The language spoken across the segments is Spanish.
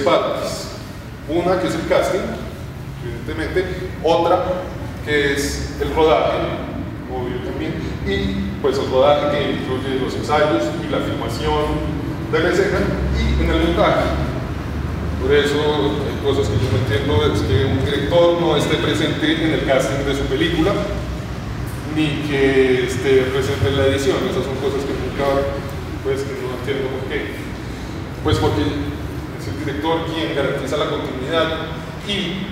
partes. Una que es el casting, evidentemente, otra que es el rodaje, obvio también, y pues el rodaje que incluye los ensayos y la filmación de la escena y en el montaje. Por eso hay cosas que yo no entiendo, es que un director no esté presente en el casting de su película, ni que esté presente en la edición. Esas son cosas que nunca, pues no entiendo por qué. Pues porque director quien garantiza la continuidad y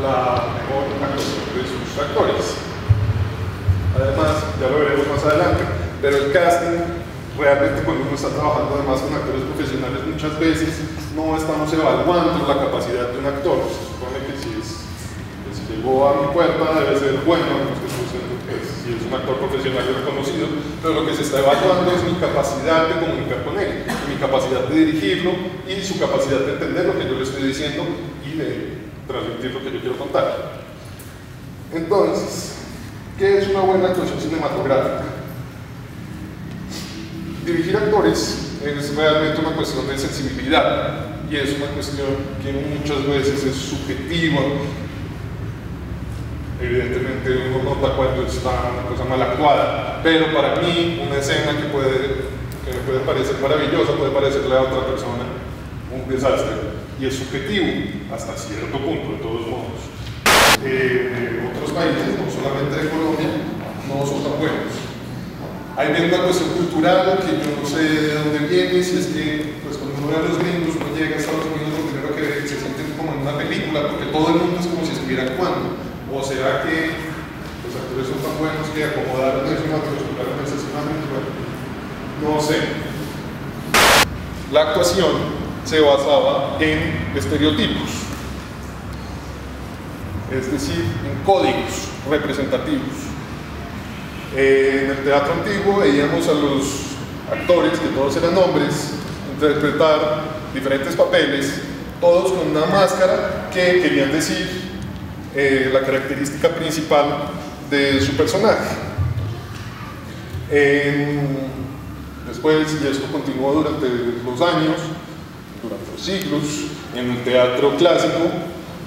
la mejor actuación de sus actores. Además, ya lo veremos más adelante, pero el casting realmente cuando uno está trabajando además con actores profesionales muchas veces no estamos evaluando la capacidad de un actor. Se supone que si, es, si llegó a mi puerta debe ser bueno, si es un actor profesional reconocido, pero lo que se está evaluando es mi capacidad de comunicar con él, mi capacidad de dirigirlo y su capacidad de entender lo que yo le estoy diciendo y de transmitir lo que yo quiero contar. Entonces, ¿qué es una buena actuación cinematográfica? dirigir actores es realmente una cuestión de sensibilidad y es una cuestión que muchas veces es subjetiva. Evidentemente uno nota cuando está una cosa mal actuada, pero para mí una escena que, puede, puede parecer maravillosa puede parecerle a otra persona un desastre y es subjetivo hasta cierto punto, de todos modos. Eh, otros países, no solamente de Colombia, no son tan buenos. Hay una cuestión cultural que yo no sé de dónde viene, si es que pues, cuando uno ve a los gringos, uno llega a Estados Unidos, lo primero que ve se sienten como en una película, porque todo el mundo es como si estuviera actuando. ¿O será que los actores son tan buenos que acomodaron eso, matricularon excesivamente? Bueno, no sé. La actuación se basaba en estereotipos, es decir, en códigos representativos. En el teatro antiguo veíamos a los actores, que todos eran hombres, interpretar diferentes papeles, todos con una máscara que querían decir eh, la característica principal de su personaje. Después, y esto continuó durante los años, durante los siglos, en el teatro clásico,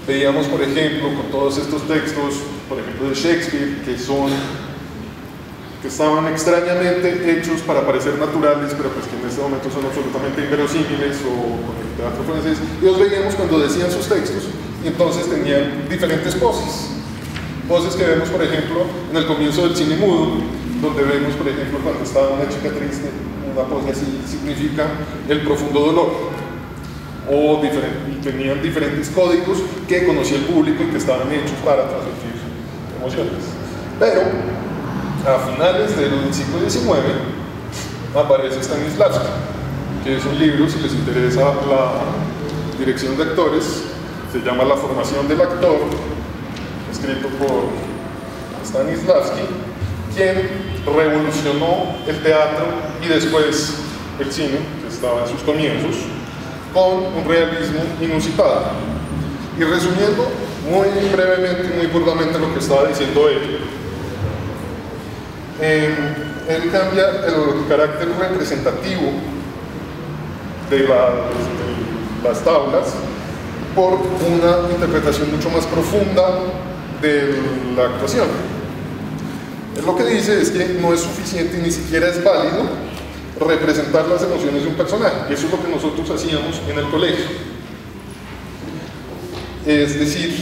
veíamos, por ejemplo, con todos estos textos, por ejemplo, de Shakespeare, que son que estaban extrañamente hechos para parecer naturales, pero pues que en este momento son absolutamente inverosímiles o con el teatro francés, y los veíamos cuando decían sus textos, y entonces tenían diferentes poses. Poses que vemos, por ejemplo, en el comienzo del cine mudo, donde vemos, por ejemplo, cuando estaba una chica triste, una pose así significa el profundo dolor. O tenían diferentes códigos que conocía el público y que estaban hechos para transmitir emociones. Pero a finales del siglo XIX aparece Stanislavski, que es un libro, si les interesa la dirección de actores, se llama La formación del actor, escrito por Stanislavski, quien revolucionó el teatro y después el cine, que estaba en sus comienzos, con un realismo inusitado. Y resumiendo muy brevemente, muy burdamente lo que estaba diciendo él, eh, él cambia el carácter representativo de, las tablas por una interpretación mucho más profunda de la actuación. Lo que dice es que no es suficiente ni siquiera es válido representar las emociones de un personaje. Eso es lo que nosotros hacíamos en el colegio. Es decir,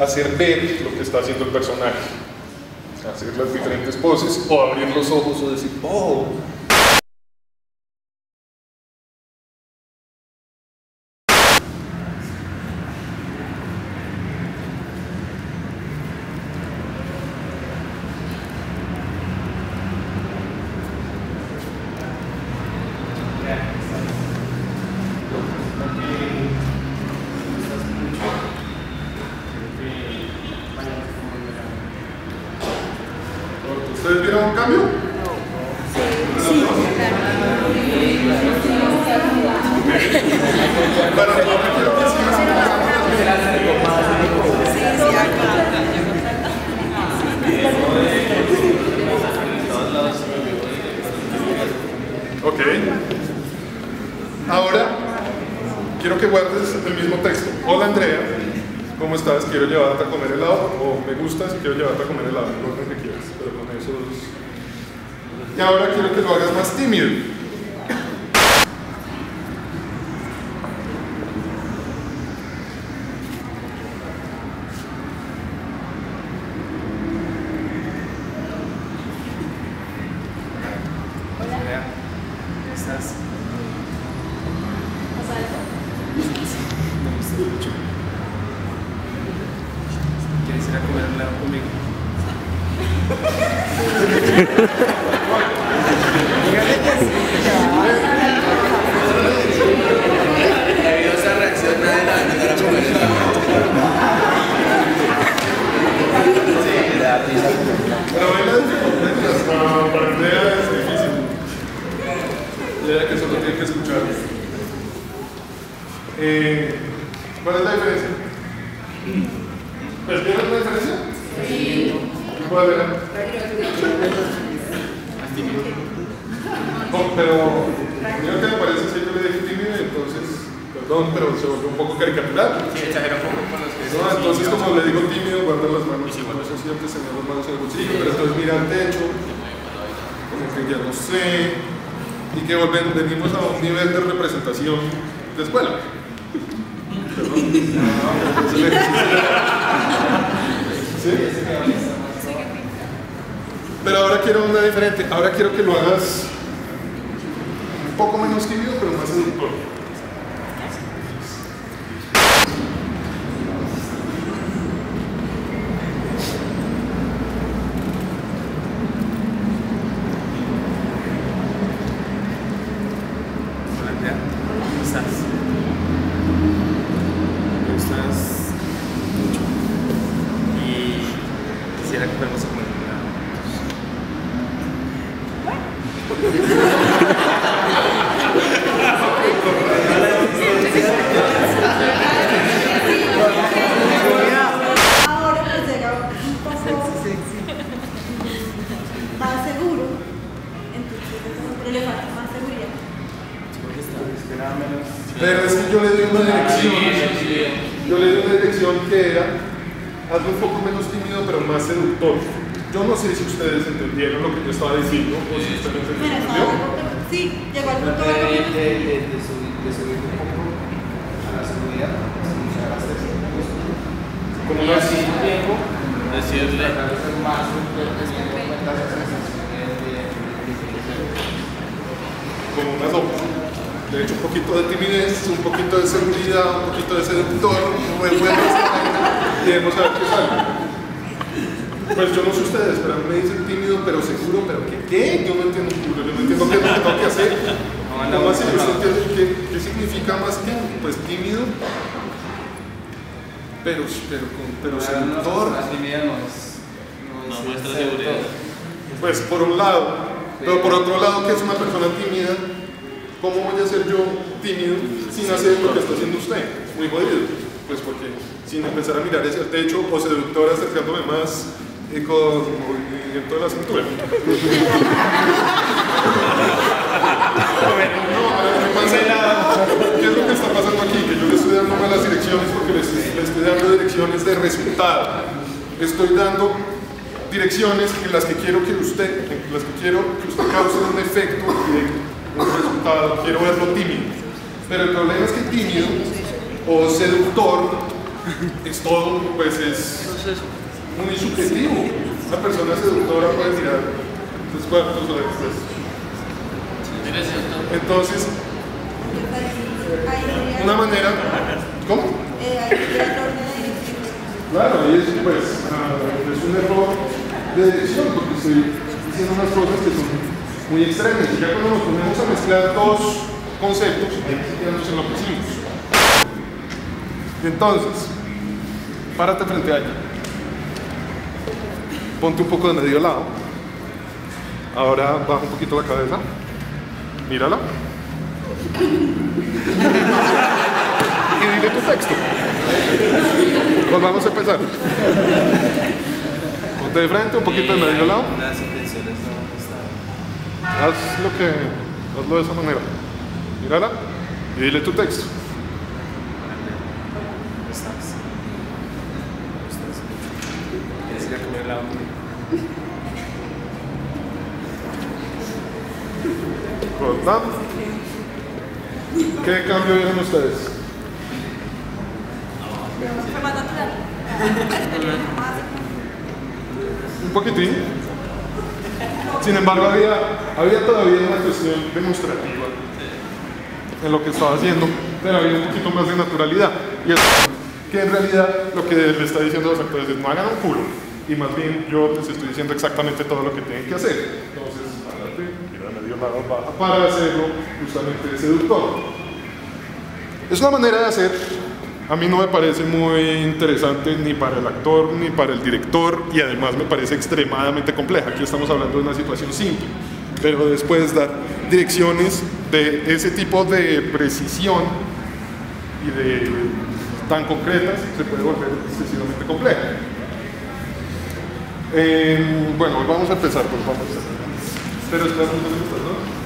hacer ver lo que está haciendo el personaje hacer las diferentes poses o abrir los ojos o decir, oh, un cambio? Sí, Pero no me quiero que sigas con las Sí. Ok. Ahora, quiero que guardes el mismo texto. Hola Andrea. ¿Cómo estás? Quiero llevarte a comer helado. O me gustas quiero llevarte a comer helado. No lo que quieras, pero con esos. Y ahora quiero que lo hagas más tímido. Hola. ¿Cómo estás? ¿Pasa algo? Me gustas mucho. ¿Quieres ir a comer un helado conmigo? Debido a esa reacción, nadie la va a invitar a comer helado. Pero ven la dificultad. No, para Andrea es difícil. Y ella que solo tiene que escuchar. Eh, ¿Cuál es la diferencia? ¿Pues vieron la diferencia? Sí. ¿Cuál era? No, pero yo que me parece si yo le dije tímido, entonces, perdón, pero se volvió un poco caricatural. Sí, exagera un poco con los que No, entonces como le digo tímido, guarda las manos. No sé si antes tenía las manos en el bolsillo, pero entonces mira al techo, como que ya no sé, y que volvemos, venimos a un nivel de representación de escuela. Perdón. ¿Sí? Pero ahora quiero una diferente, ahora quiero que lo hagas poco menos tímido, pero más seductor. Hola, Andrea. ¿Cómo estás? Me gustas mucho. Y quisiera que fuéramos a comer un helado. Ahora pues llega un poco más seguro. Entonces, pero le falta más seguridad. Esperaba menos. Pero es que yo le di una dirección. Yo le di una dirección que era hazlo un poco menos tímido pero más seductor. Yo no sé si ustedes entendieron lo que yo estaba diciendo o si ustedes estaba- sí, llegó al punto de, de subir, un poco a la seguridad, técnicas. Como una así tiempo, Decirle, tratar de ser más fuerte, teniendo en cuenta esa sensación de, de, de, de, como una sopa. Le echo un poquito de timidez, un poquito de seguridad, un poquito de seductor, muy bueno y vamos a ver qué sale. Pues yo no sé ustedes, pero a mí me dicen tímido pero seguro, pero ¿qué? ¿Qué? Yo no entiendo un culo, yo no entiendo qué es lo que tengo que hacer. ¿Usted entiende qué, qué significa más que pues tímido? Pero, pero, con- pero seductor. La timidez no es. no es muestra ser seguridad. Pues por un lado, pero por otro lado, que es una persona tímida, ¿cómo voy a ser yo tímido sin hacer lo que está haciendo usted? Muy jodido. Pues porque sin empezar a mirar hacia el techo o seductor acercándome más y con movimiento de la cintura. ¿qué es lo que está pasando aquí? Que yo le estoy dando malas direcciones porque le estoy, le estoy dando direcciones de resultado. Estoy dando direcciones en las que quiero que usted, en las que quiero que usted cause un efecto directo, un resultado. Quiero verlo tímido. Pero el problema es que tímido o seductor es todo, pues es muy subjetivo. Una persona seductora puede tirar tres cuartos o después. Entonces, una manera. ¿Cómo? Claro, y es, pues, ah, es un error de dirección porque estoy diciendo unas cosas que son muy extrañas. Y ya cuando nos ponemos a mezclar dos conceptos, nos enloquecimos. Entonces, párate frente a ella. Ponte un poco de medio lado. Ahora baja un poquito la cabeza. Mírala. Y dile tu texto. Pues vamos a empezar. Ponte de frente, un poquito de medio lado haz lo que, hazlo de esa manera. Mírala y dile tu texto. ¿Qué cambio vieron ustedes? Un poquitín. Sin embargo, había, todavía una cuestión demostrativa en lo que estaba haciendo, pero había un poquito más de naturalidad. Y es que en realidad lo que le está diciendo a los actores es no hagan un culo, y más bien yo les estoy diciendo exactamente todo lo que tienen que hacer. Entonces, párate, medio lado baja para hacerlo justamente seductor. Es una manera de hacer, a mí no me parece muy interesante ni para el actor ni para el director y además me parece extremadamente compleja. Aquí estamos hablando de una situación simple, pero después dar direcciones de ese tipo de precisión y de tan concretas se puede volver excesivamente compleja. Eh, bueno, vamos a empezar, pues vamos. Pero espera un momento, ¿no?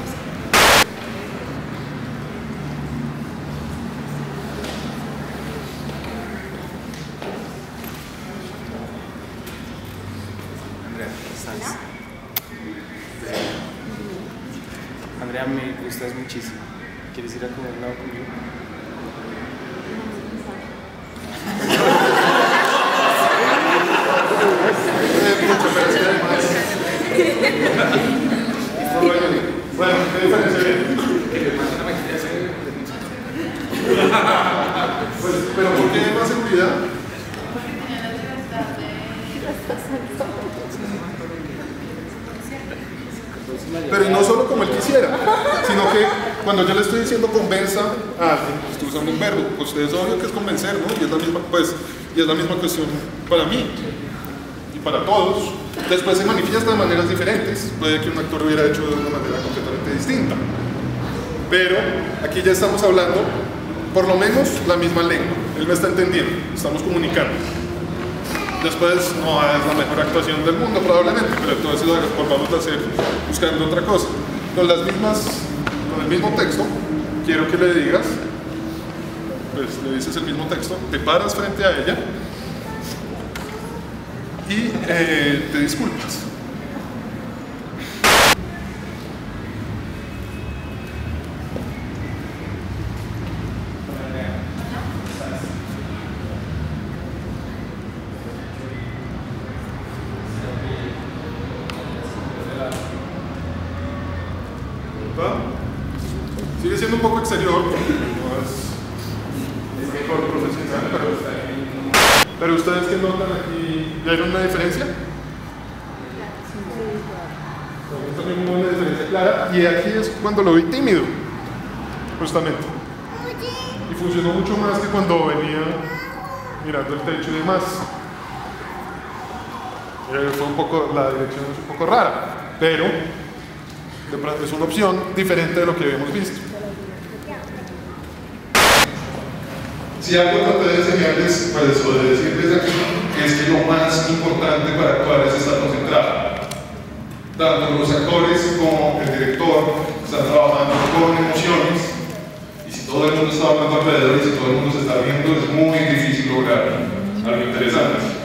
Andrea, ¿cómo estás? Andrea, me gustas muchísimo. ¿Quieres ir a comer helado conmigo? Pero ¿por qué más seguridad? Pero y no solo como él sino que cuando yo le estoy diciendo convenza a alguien, estoy usando un verbo, pues es obvio que es convencer, ¿no? Y es la misma, pues, y es la misma cuestión para mí y para todos. Después se manifiesta de maneras diferentes, puede que un actor hubiera hecho de una manera completamente distinta. Pero aquí ya estamos hablando, por lo menos, la misma lengua. Él me está entendiendo, estamos comunicando. Después no es la mejor actuación del mundo probablemente, pero entonces lo volvamos a hacer buscando otra cosa. Con las mismas, con el mismo texto, quiero que le digas, pues le dices el mismo texto, te paras frente a ella y eh, te disculpas. Sigue siendo un poco exterior, porque no es, es mejor profesional, pero, pero ustedes que notan aquí, ¿ya hay una diferencia? También hubo una diferencia clara, y aquí es cuando lo vi tímido, justamente. Y funcionó mucho más que cuando venía mirando el techo y demás. Eh, fue un poco, la dirección es un poco rara, pero es una opción diferente de lo que habíamos visto. Si algo traté de enseñarles, pues, de decirles aquí, es que lo más importante para actuar es estar concentrado. Tanto los actores como el director están trabajando con emociones, y si todo el mundo está hablando alrededor y si todo el mundo se está viendo, es muy difícil lograr algo interesante.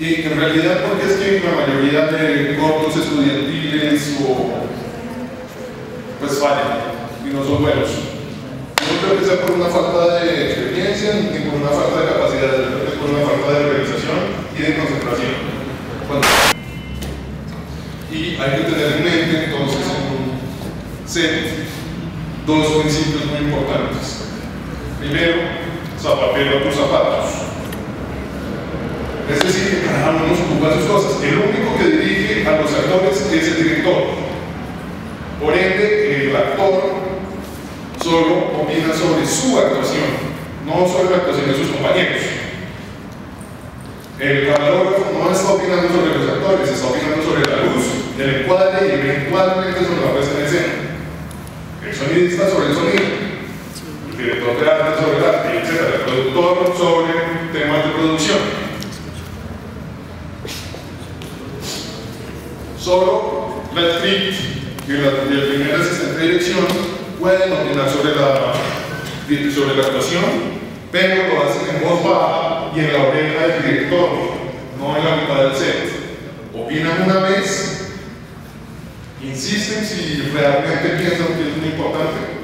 Y en realidad, porque es que la mayoría de cortos estudiantiles o pues fallan y no son buenos. No creo que sea por una falta de experiencia ni por una falta de capacidad, es por una falta de organización y de concentración. Y hay que tener en mente entonces en set dos principios muy importantes. Primero, zapatero a tus zapatos. Es decir, cada uno ocupa sus cosas. El único que dirige a los actores es el director. Por ende, el actor solo opina sobre su actuación, no sobre la actuación de sus compañeros. El camarógrafo no está opinando sobre los actores, está opinando sobre la luz, el encuadre y eventualmente sobre la puesta en escena. El sonidista sobre el sonido, el director de arte sobre el arte, etc. El productor sobre temas de producción. Solo la actriz y, la, el primer asistente de dirección pueden opinar sobre la, sobre la actuación, pero lo hacen en voz baja y en la oreja del director, no en la mitad del set. Opinan una vez, insisten si realmente piensan que es muy importante,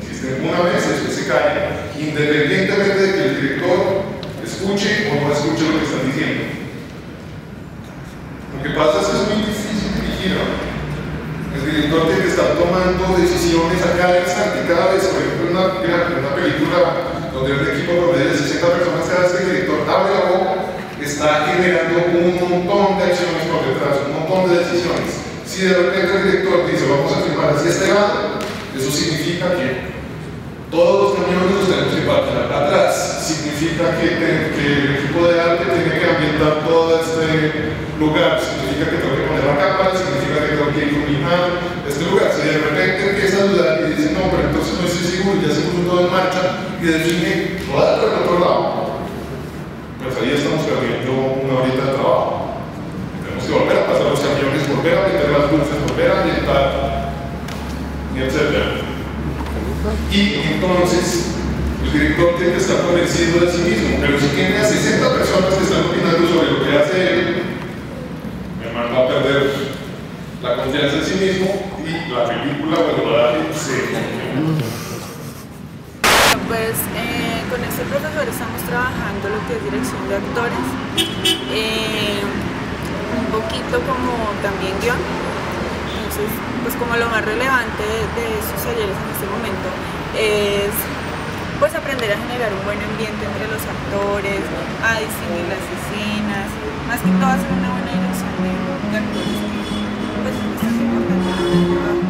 insisten una vez, después se caen, independientemente de que el director escuche o no escuche lo que están diciendo. Lo que pasa El director tiene que estar tomando decisiones a cada instante, cada vez, por ejemplo, una, una película donde un equipo de 60 personas, cada vez que el director abre la boca, está generando un montón de acciones por detrás, un montón de decisiones. Si de repente el director dice, vamos a filmar hacia este lado, eso significa que todos los camiones los tenemos que atrás. Significa que, el equipo de arte tiene que ambientar todo este lugar. Significa que tengo que poner la cámara, significa que tengo que iluminar este lugar. Si de repente empieza a dudar y dice, no, pero entonces no estoy seguro, ya se puso todo en marcha y define, rodar por el otro lado. Pues ahí estamos perdiendo una horita de trabajo. Tenemos que volver a pasar los camiones, volver a meter las luces, volver a ambientar, y etcétera. Y entonces el director tiene que estar convencido de sí mismo, pero si tiene a 60 personas que están opinando sobre lo que hace él, mi hermano va a perder la confianza en sí mismo y la película o el rodaje se Pues eh, con este profesor estamos trabajando lo que es dirección de actores, eh, un poquito como también guion. Entonces, pues como lo más relevante de, de talleres en este momento es aprender generar un buen ambiente entre los actores, a distinguir las escenas, más que todo hacer una buena dirección de, actores. Pues es importante.